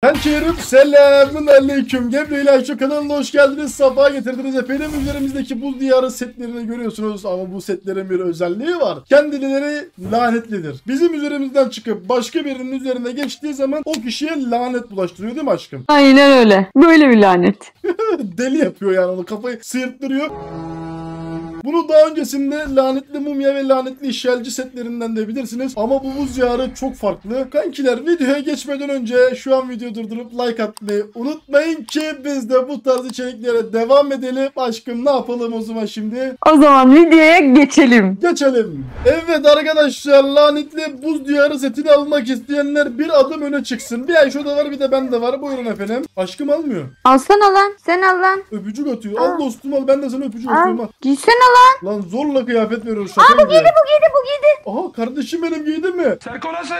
Hemşehrim selamun aleyküm. Gebreil Ayşe kanalına hoş geldiniz. Safa getirdiniz efendim. Üzerimizdeki buz diyarı setlerini görüyorsunuz ama bu setlerin bir özelliği var. Kendileri lanetlidir. Bizim üzerimizden çıkıp başka birinin üzerine geçtiği zaman o kişiye lanet bulaştırıyor değil mi aşkım? Aynen öyle. Böyle bir lanet. Deli yapıyor yani onu kafayı sıyırttırıyor. Bunu daha öncesinde lanetli mumya ve lanetli işgalci setlerinden de bilirsiniz. Ama bu buz diyarı çok farklı. Kankiler videoya geçmeden önce şu an video durdurup like atmayı unutmayın ki biz de bu tarz içeriklere devam edelim. Aşkım ne yapalım o zaman şimdi? O zaman videoya geçelim. Geçelim. Evet arkadaşlar lanetli buz diyarı setini almak isteyenler bir adım öne çıksın. Bir Ayşo'da var bir de bende var. Buyurun efendim. Aşkım almıyor. Alsana lan. Sen al lan. Öpücük atıyor. Al dostum al ben de sana öpücük Al. atıyorum. al. Giysene lan. Lan zorla kıyafet veriyoruz şaka gibi. Bu giydi bu giydi bu giydi. Aha kardeşim benim giydi mi? Serko nasıl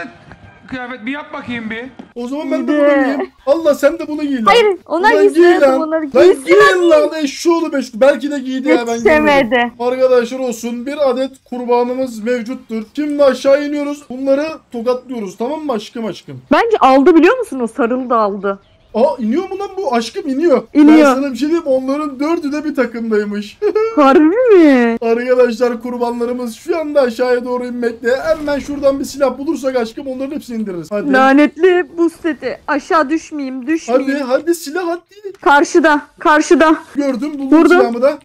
kıyafet bir yap bakayım bir. O zaman ben de bunu giyeyim. Allah sen de bunu giy lan. Hayır onlar Ulan giysin. giy lan. Onları Lan giysin. giyin lan eşşoğlu beş. Belki de giydi ya ben. Yetişemedi. Arkadaşlar olsun bir adet kurbanımız mevcuttur. Şimdi aşağı iniyoruz. Bunları tokatlıyoruz tamam mı aşkım aşkım? Bence aldı biliyor musun o sarıldı aldı. Aa iniyor mu lan bu? Aşkım iniyor. Ben İniyor. sana bir şey diyeyim onların dördü de bir takımdaymış. Harbi mi? Arkadaşlar kurbanlarımız şu anda aşağıya doğru inmekte. Hemen şuradan bir silah bulursak aşkım onların hepsini indiririz. Hadi. Lanetli buz seti. Aşağı düşmeyeyim Hadi düşmeyeyim. hadi silah hadi. Karşıda karşıda. Gördüm buldum Burada. silahımı da.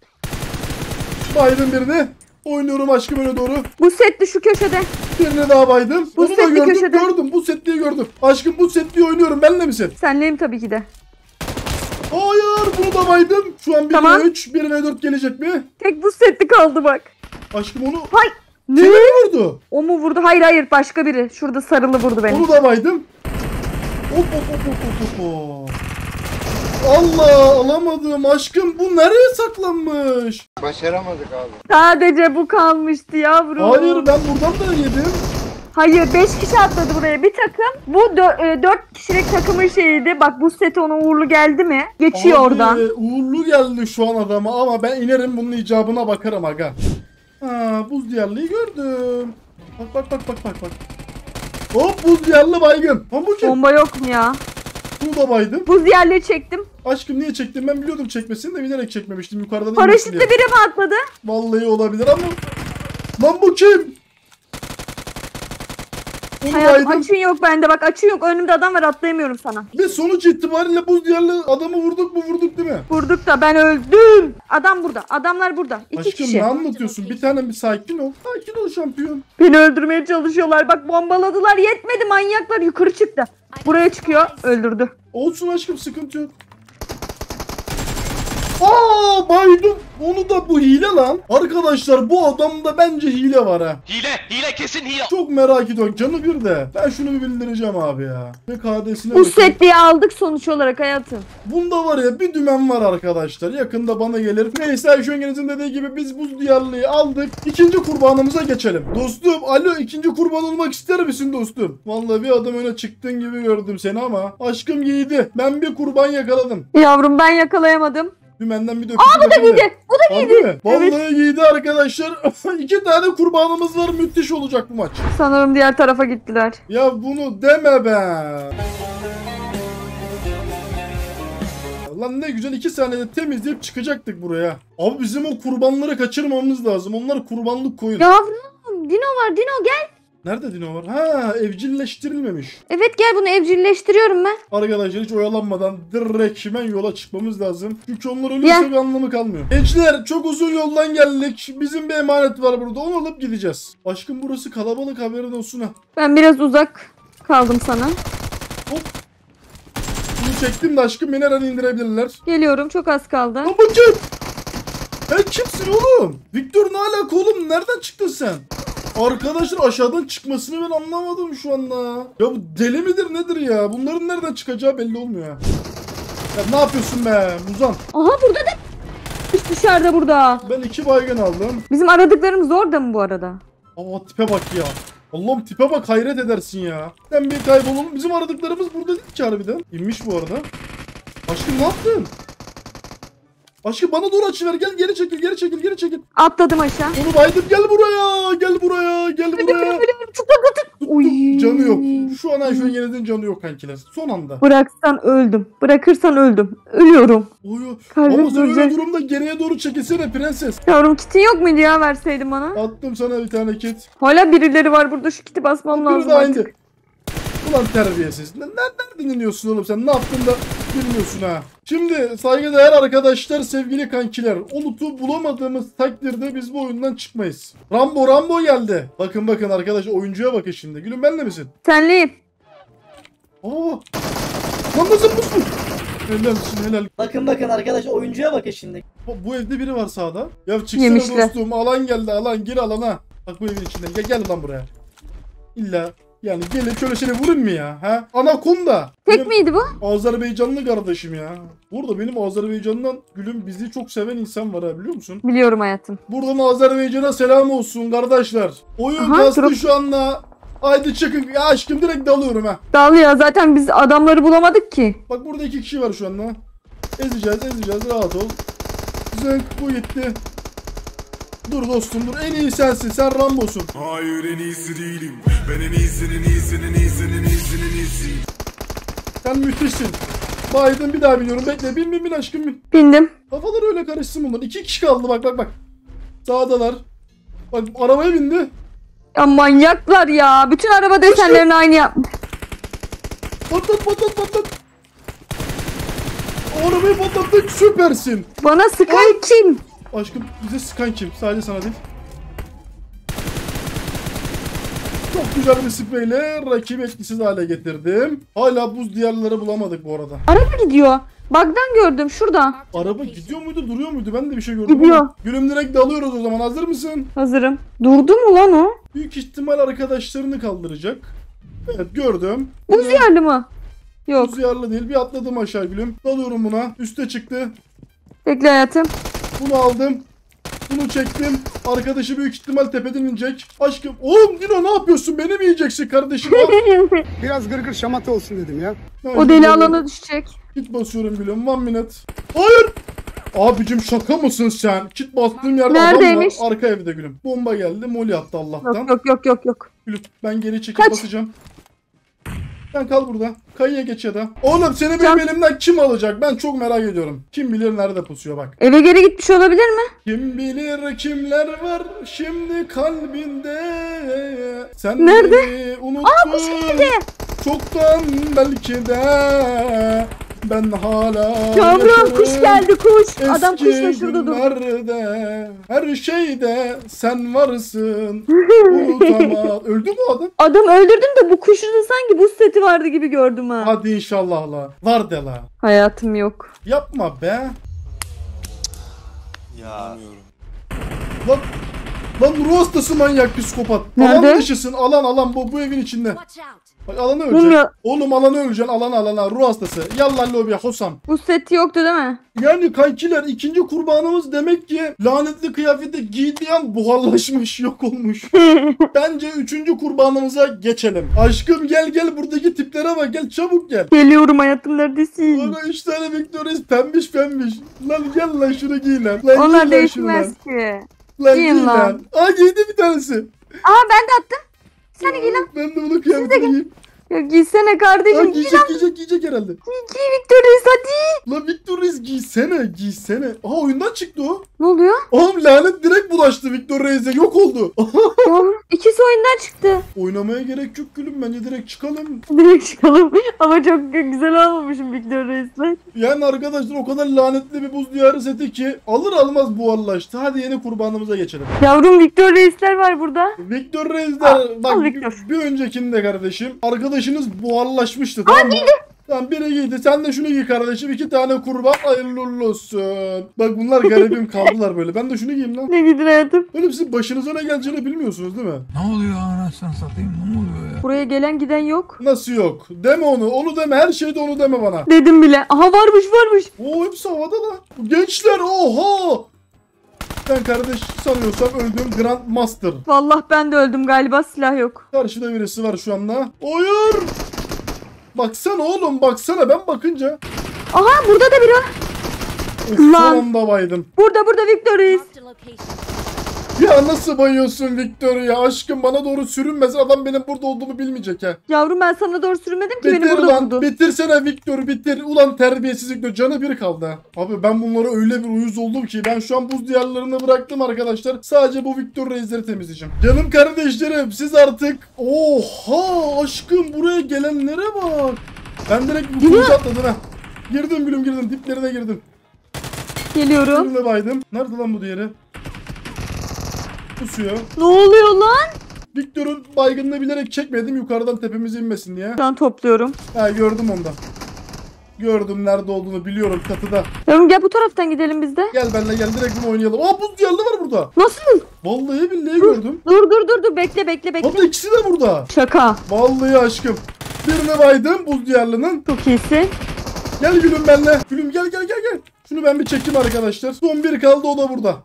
Baydım birini. Oynuyorum aşkım öne doğru. Bu setli şu köşede. Birini daha baydım. Bu Onu da gördüm köşede. gördüm. Bu setliği gördüm. Aşkım bu setliği oynuyorum. Benle misin? Senleyim tabii ki de. Hayır bunu da baydım. Şu an 1 Tamam. ve 3, 1 ve 4 gelecek mi? Tek bu setli kaldı bak. Aşkım onu Hay. Ne? kime mi vurdu? O mu vurdu? Hayır hayır başka biri. Şurada sarılı vurdu beni. Onu da baydım. Hop hop hop hop hop hop. Allah alamadım aşkım bu nereye saklanmış? Başaramadık abi. Sadece bu kalmıştı yavrum. Hayır ben buradan da yedim. Hayır 5 kişi atladı buraya bir takım. Bu 4 kişilik takımın şeyiydi. Bak bu set ona uğurlu geldi mi? Geçiyor Abi, oradan. Uğurlu geldi şu an adama ama ben inerim bunun icabına bakarım aga. Ha buz diyarlıyı gördüm. Bak bak bak bak bak bak. Hop buz diyarlı baygın. Ha bu kim? Bomba yok mu ya? Bunu da baydım. Buz yerleri çektim. Aşkım niye çektim ben biliyordum çekmesini de bilerek çekmemiştim yukarıdan Paraşütle biri mi atladı? Vallahi olabilir ama. Lan bu kim? Bunu Hayatım baydım. açın yok bende bak açın yok. Önümde adam var atlayamıyorum sana. Ve sonuç itibariyle buz diyarlı adamı vurduk mu vurduk değil mi? Vurduk da ben öldüm. Adam burada. Adamlar burada. İki Aşkım kişi. ne anlatıyorsun? Bir tane bir sakin ol. Sakin ol şampiyon. Beni öldürmeye çalışıyorlar. Bak bombaladılar. Yetmedi manyaklar yukarı çıktı. Buraya çıkıyor. Öldürdü. Olsun aşkım sıkıntı yok. Aa baydım. Onu da bu hile lan. Arkadaşlar bu adamda bence hile var ha. Hile, hile kesin hile. Çok merak ediyorum. Canı bir de. Ben şunu bir bildireceğim abi ya. Ve KD'sine Bu bakayım. setliği aldık sonuç olarak hayatım. Bunda var ya bir dümen var arkadaşlar. Yakında bana gelir. Neyse Ayşe Yengeniz'in dediği gibi biz buz diyarlıyı aldık. İkinci kurbanımıza geçelim. Dostum alo ikinci kurban olmak ister misin dostum? Vallahi bir adım öne çıktın gibi gördüm seni ama. Aşkım giydi. Ben bir kurban yakaladım. Yavrum ben yakalayamadım. Dümenden bir döküldü. Aa bu da giydi. Bu da Harbi giydi. mi? Vallahi giydi arkadaşlar. İki tane kurbanımız var. Müthiş olacak bu maç. Sanırım diğer tarafa gittiler. Ya bunu deme be. Lan ne güzel iki saniyede temizleyip çıkacaktık buraya. Abi bizim o kurbanları kaçırmamız lazım. Onlar kurbanlık koyun. Yavrum Dino var Dino gel. Nerede Dino var? Ha evcilleştirilmemiş. Evet gel bunu evcilleştiriyorum ben. Arkadaşlar hiç oyalanmadan direkt hemen yola çıkmamız lazım. Çünkü onlar ölürse bir anlamı kalmıyor. Gençler çok uzun yoldan geldik. Bizim bir emanet var burada. Onu alıp gideceğiz. Aşkım burası kalabalık haberin olsun ha. Ben biraz uzak kaldım sana. Bunu çektim de aşkım beni her an indirebilirler. Geliyorum çok az kaldı. Lan kim? Sen kimsin oğlum? Victor ne alaka oğlum? Nereden çıktın sen? Arkadaşlar aşağıdan çıkmasını ben anlamadım şu anda. Ya bu deli midir nedir ya? Bunların nereden çıkacağı belli olmuyor ya. Ne yapıyorsun be Muzan? Aha burada da dışarıda burada. Ben iki baygın aldım. Bizim aradıklarımız orada mı bu arada? Aa tipe bak ya. Allah'ım tipe bak hayret edersin ya. Sen bir kaybolalım. Bizim aradıklarımız burada değil ki harbiden. İnmiş bu arada. Aşkım ne yaptın? Aşkım bana doğru açıver gel geri çekil geri çekil geri çekil. Atladım aşağı. Onu baydım gel buraya gel buraya gel buraya. Uy. Canı yok. Şu an Ayşe'nin yeniden canı yok kankiler. Son anda. Bıraksan öldüm. Bırakırsan öldüm. Ölüyorum. Oy, Kalbim ama sen öyle duracak. durumda geriye doğru çekilsene prenses. Yavrum kitin yok muydu ya verseydin bana? Attım sana bir tane kit. Hala birileri var burada şu kiti basmam Biri lazım de artık. aynı. Ulan terbiyesiz. Ne- Nereden dinliyorsun oğlum sen? Ne yaptın da bilmiyorsun ha. Şimdi saygıdeğer arkadaşlar, sevgili kankiler. Olut'u bulamadığımız takdirde biz bu oyundan çıkmayız. Rambo Rambo geldi. Bakın bakın arkadaş oyuncuya bakın şimdi. Gülüm benle misin? Senliyim. Aa! Lan nasıl musun? Helal olsun helal. Bakın bakın arkadaş oyuncuya bakın şimdi. Bu- Bu evde biri var sağda. Ya çıksana Yemişler. dostum. Alan geldi alan. Gir alana. Bak bu evin içinden. Gel, gel lan buraya. İlla yani gelin şöyle seni vurun mu ya? Ha? Anakonda. Tek Benim miydi bu? Azerbaycanlı kardeşim ya. Burada benim Azerbaycan'dan gülüm bizi çok seven insan var ha biliyor musun? Biliyorum hayatım. Buradan Azerbaycan'a selam olsun kardeşler. Oyun Aha, kastı şu anda. Haydi çıkın. Ya aşkım direkt dalıyorum ha. Dal ya zaten biz adamları bulamadık ki. Bak burada iki kişi var şu anda. Ezeceğiz ezeceğiz rahat ol. Zınk bu gitti. Dur dostum dur en iyi sensin sen Rambo'sun. Hayır en iyisi değilim. Ben en iyisinin iyisinin iyisinin iyisinin iyisiyim. Sen müthişsin. Biden bir daha biniyorum bekle bin bin bin aşkım bin. Bindim. Kafalar öyle karışsın bunlar. İki kişi kaldı bak bak bak. Sağdalar. Bak arabaya bindi. Ya manyaklar ya. Bütün araba desenlerini aynı yapmış. Patlat patlat patlat. Arabayı patlattık süpersin. Bana sıkan kim? Aşkım bize sıkan kim? Sadece sana değil. Çok güzel bir spreyle rakibi etkisiz hale getirdim. Hala buz diyarları bulamadık bu arada. Araba gidiyor. Bug'dan gördüm şurada. Araba gidiyor muydu duruyor muydu? Ben de bir şey gördüm. Gidiyor. ama. Gülüm direkt dalıyoruz o zaman. Hazır mısın? Hazırım. Durdu mu lan o? Büyük ihtimal arkadaşlarını kaldıracak. Evet gördüm. Buz yerli mi? Yok. Buz diyarlı değil. Bir atladım aşağı gülüm. Dalıyorum buna. Üste çıktı. Bekle hayatım. Bunu aldım. Bunu çektim. Arkadaşı büyük ihtimal tepeden inecek. Aşkım. Oğlum Dino ne yapıyorsun? Beni mi yiyeceksin kardeşim? Biraz gırgır şamata olsun dedim ya. o deli alana düşecek. Kit basıyorum gülüm. One minute. Hayır. Abicim şaka mısın sen? Kit bastığım yerde Neredeymiş? adam var. Arka evde gülüm. Bomba geldi. Moli attı Allah'tan. Yok yok yok yok yok. Gülüm ben geri çekip Kaç. basacağım. Sen kal burada. Kayıya geç ya da. Oğlum seni benim Can- elimden kim alacak? Ben çok merak ediyorum. Kim bilir nerede pusuyor bak. Eve geri gitmiş olabilir mi? Kim bilir kimler var şimdi kalbinde. Sen Nerede? unuttun. Çoktan belki de. Ben hala Yavrum kuş geldi kuş. Adam kuşla şurada dur. günlerde her şeyde sen varsın. Unutama. Öldü mü adam? Adam öldürdüm de bu kuşun da sanki buz seti vardı gibi gördüm ha. Hadi inşallah la. Var de la. Hayatım yok. Yapma be. Ya. Lan Lan ruh hastası manyak psikopat. Nerede? Alan dışısın. Alan alan bu, bu evin içinde. Watch out! Bak alanı öleceksin. Bilmiyorum. Oğlum alanı öleceksin. Alana alana. Ruh hastası. Yallah lobiye hosam. Buz seti yoktu değil mi? Yani kankiler ikinci kurbanımız demek ki lanetli kıyafeti giydiği an buharlaşmış yok olmuş. Bence üçüncü kurbanımıza geçelim. Aşkım gel gel buradaki tiplere bak gel çabuk gel. Geliyorum hayatım neredesin? Bana üç tane Victorious pembiş pembiş. Lan gel lan şunu giy lan. Lan Onlar değişmez ki. Lan giy lan. lan. Aa giydi bir tanesi. Aa ben de attım. Sen de giy lan. Ben de bunu kıyafetini giyeyim. Ya giysene kardeşim. Giy giyecek giyecek giyecek herhalde. Giy Victorious hadi. Lan Victorious giysene giysene. Aha oyundan çıktı o. Ne oluyor? Oğlum lanet direkt bulaştı Victor Reis'e yok oldu. Yavrum ikisi oyundan çıktı. Oynamaya gerek yok gülüm bence direkt çıkalım. Direkt çıkalım. Ama çok güzel olmamışım Victoria's'la. Yani arkadaşlar o kadar lanetli bir buz diyarı seti ki alır almaz buharlaştı. Hadi yeni kurbanımıza geçelim. Yavrum Victoria's'ler var burada. Victor Reis'ler bak al Victor. bir öncekinde kardeşim arkadaşınız buharlaşmıştı tamam mı? Tamam biri giydi. Sen de şunu giy kardeşim. iki tane kurban hayırlı uğurlu olsun. Bak bunlar garibim kaldılar böyle. Ben de şunu giyeyim lan. Ne gidin hayatım? Oğlum sizin başınıza ne geleceğini bilmiyorsunuz değil mi? Ne oluyor anasını satayım ne oluyor ya? Buraya gelen giden yok. Nasıl yok? Deme onu. Onu deme. Her şeyde onu deme bana. Dedim bile. Aha varmış varmış. Oo hepsi havada lan. Gençler oha. Ben kardeş sanıyorsam öldüğüm Grand Master. Vallahi ben de öldüm galiba silah yok. Karşıda birisi var şu anda. Hayır. Baksana oğlum baksana ben bakınca. Aha burada da biri var. Of, son Lan. anda baydım. Burada burada Victoris. Ya nasıl bayıyorsun Victor ya? Aşkım bana doğru sürünmesin. Adam benim burada olduğumu bilmeyecek ha. Yavrum ben sana doğru sürmedim ki beni Bitir burada ulan. vurdu. Bitirsene Victor bitir. Ulan terbiyesizlik diyor. Canı bir kaldı. ha. Abi ben bunlara öyle bir uyuz oldum ki. Ben şu an buz diyarlarını bıraktım arkadaşlar. Sadece bu Victor Reis'leri temizleyeceğim. Canım kardeşlerim siz artık. Oha aşkım buraya gelenlere bak. Ben direkt bu kılıcı atladım ha. Girdim gülüm girdim. Diplerine girdim. Geliyorum. Birine baydım. Nerede lan bu diğeri? Pusuyor. Ne oluyor lan? Victor'un baygınını bilerek çekmedim yukarıdan tepemize inmesin diye. Şu an topluyorum. Ha gördüm onda. Gördüm nerede olduğunu biliyorum katıda. Yavrum gel bu taraftan gidelim biz de. Gel benimle gel direkt bunu oynayalım. Aa buz diyarlı var burada. Nasıl? Vallahi billahi gördüm. Dur dur dur dur bekle bekle bekle. Hatta ikisi de burada. Şaka. Vallahi aşkım. Birini baydım buz diyarlının. Çok iyisin. Gel gülüm benimle. Gülüm gel gel gel gel. Şunu ben bir çekeyim arkadaşlar. Son bir kaldı o da burada.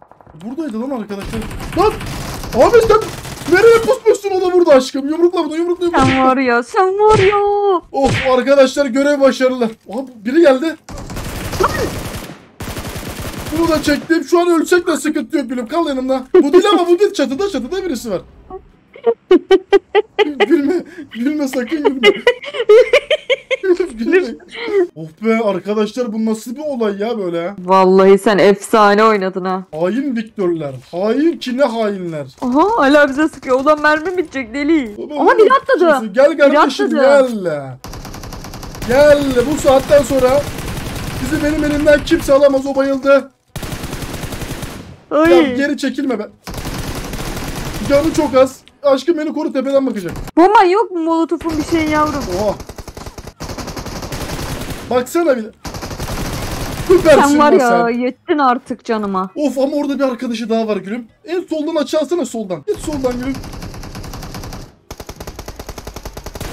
Buradaydı lan arkadaşlar. Lan! Abi sen nereye pusmuşsun o da burada aşkım. Yumrukla bunu yumrukla yumrukla. Sen var ya sen var ya. Of arkadaşlar görev başarılı. Aha biri geldi. Bunu da çektim. Şu an ölsek de sıkıntı yok gülüm. Kal yanımda. Bu değil ama bu değil. Çatıda çatıda birisi var. gülme. Gülme sakın gülme. gülme. Of be arkadaşlar bu nasıl bir olay ya böyle? Vallahi sen efsane oynadın ha. Hain Viktörler. Hain ki ne hainler. Aha hala bize sıkıyor. Ulan mermi bitecek deli. Baba, Aha biri atladı. Gel kardeşim Biri gel. Gel bu saatten sonra bizi benim elimden kimse alamaz o bayıldı. Ya Ay. geri çekilme be. Canı çok az. Aşkım beni koru tepeden bakacak. Bomban yok mu molotofun bir şeyin yavrum? Oha. Baksana bir. Süpersin Sen var ya sen. yettin artık canıma. Of ama orada bir arkadaşı daha var gülüm. En soldan açılsana soldan. Git soldan gülüm.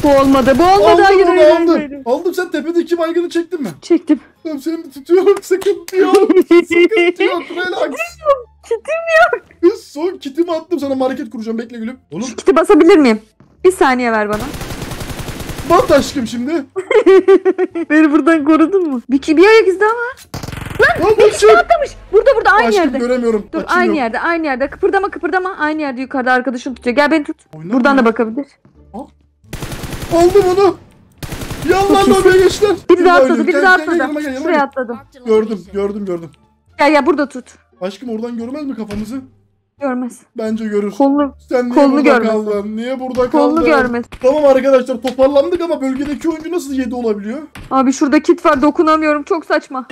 Bu olmadı bu olmadı. Aldım hayır, onu hayır, aldım. hayır. Aldım sen tepedeki baygını çektin mi? Çektim. Tamam seni tutuyorum sıkıntı yok. sıkıntı yok relax. Kitim Kız son kitimi attım sana market kuracağım bekle gülüm. Oğlum Kiti basabilir miyim? Bir saniye ver bana. Bat aşkım şimdi. Beni buradan korudun mu? Bir, bir ayak izi daha var. Lan dur şu. Atlamış. Burada burada aynı Aşkım yerde. göremiyorum. Dur Açım aynı yok. yerde aynı yerde. Kıpırdama kıpırdama. Aynı yerde yukarıda arkadaşın tutuyor. Gel beni tut. Oynar Buradan mı da ya? bakabilir. Aldım onu. Yandan Çok lobiye geçtiler. Biri de atladı, biri de atladı. Yanıma gel, yanıma Şuraya gel. atladı. Marked a Gördüm, gördüm, gördüm. Gel gel burada tut. Aşkım oradan görmez mi kafamızı? Görmez. Bence görür. Kolunu, Sen niye kolunu burada görmesin. kaldın? Niye burada kaldın? kolunu görmez. Tamam arkadaşlar toparlandık ama bölgedeki oyuncu nasıl 7 olabiliyor? Abi şurada kit var dokunamıyorum. Çok saçma.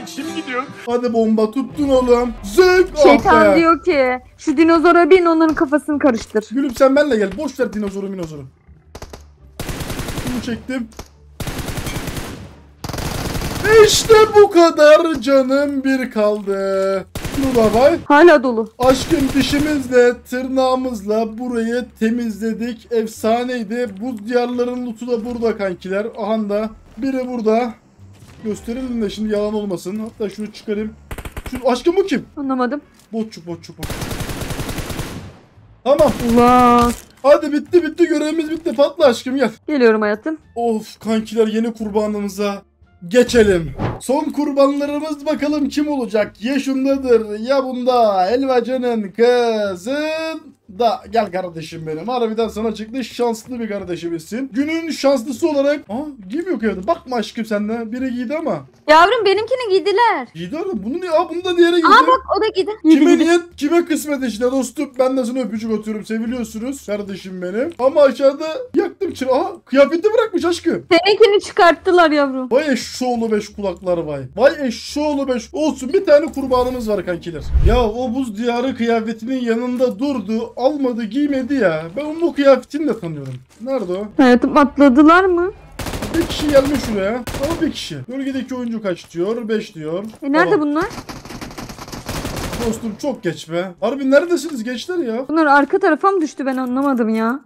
Hadi bomba tuttun oğlum. Zık! Ah Şeytan be. diyor ki şu dinozora bin onların kafasını karıştır. Gülüm sen benle gel. Boş ver dinozoru minozoru. Bunu çektim. İşte bu kadar canım bir kaldı. Bunu da bay. Hala dolu. Aşkım dişimizle, tırnağımızla burayı temizledik. Efsaneydi. Buz diyarların lootu da burada kankiler. Aha da biri burada. Gösterelim de şimdi yalan olmasın. Hatta şunu çıkarayım. Şu, aşkım bu kim? Anlamadım. Botçuk botçuk botçuk. Tamam. Ulan. Hadi bitti bitti görevimiz bitti. Patla aşkım gel. Geliyorum hayatım. Of kankiler yeni kurbanımıza geçelim. Son kurbanlarımız bakalım kim olacak? Ya şundadır ya bunda. Elvacının kızın da gel kardeşim benim. Harbiden sana çıktı şanslı bir kardeşimizsin. Günün şanslısı olarak... Aa giymiyor kıyafeti. Bakma aşkım sen de. Biri giydi ama. Yavrum benimkini giydiler. Giydi oğlum. Bunu niye? Aa bunu da diğeri giydi. Aa bak o da giydi. Kime niyet kime kısmet işte dostum. Ben de sana öpücük atıyorum. Seviliyorsunuz kardeşim benim. Ama aşağıda yaktım çıra. Aha kıyafeti bırakmış aşkım. Seninkini çıkarttılar yavrum. Vay eşşoğlu beş kulaklar vay. Vay eşşoğlu beş. Olsun bir tane kurbanımız var kankiler. Ya o buz diyarı kıyafetinin yanında durdu. Almadı giymedi ya. Ben onun o kıyafetini de tanıyorum. Nerede o? Hayatım atladılar mı? Bir kişi gelmiş şuraya. Ama bir kişi. Bölgedeki oyuncu kaç diyor? 5 diyor. E nerede Tamam. bunlar? Dostum çok geç be. Harbi neredesiniz gençler ya? Bunlar arka tarafa mı düştü ben anlamadım ya.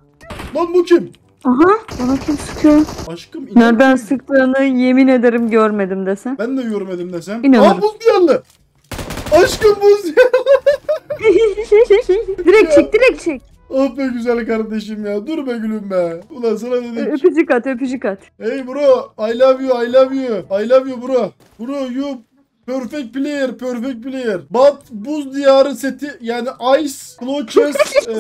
Lan bu kim? Aha bana kim sıkıyor? Aşkım inan. Nereden sıktığını yemin ederim görmedim desem. Ben de görmedim desem. İnanırım. Aa buz diyarlı. Aşkım buz diyarlı. direkt çek direkt çek. Ah be güzel kardeşim ya. Dur be gülüm be. Ulan sana dedik. Öpücük at öpücük at. Hey bro. I love you. I love you. I love you bro. Bro you Perfect player, perfect player. But buz diyarı seti yani Ice Cloches eee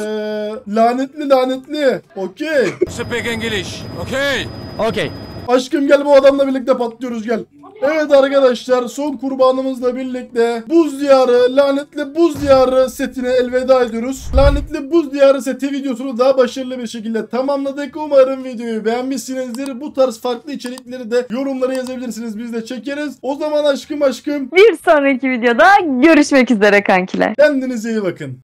lanetli lanetli. Okey. Speak English, okay? Okay. Aşkım gel bu adamla birlikte patlıyoruz gel. Evet arkadaşlar son kurbanımızla birlikte buz diyarı lanetli buz diyarı setine elveda ediyoruz. Lanetli buz diyarı seti videosunu daha başarılı bir şekilde tamamladık. Umarım videoyu beğenmişsinizdir. Bu tarz farklı içerikleri de yorumlara yazabilirsiniz. Biz de çekeriz. O zaman aşkım aşkım Bir sonraki videoda görüşmek üzere kankiler. kendinize iyi bakın.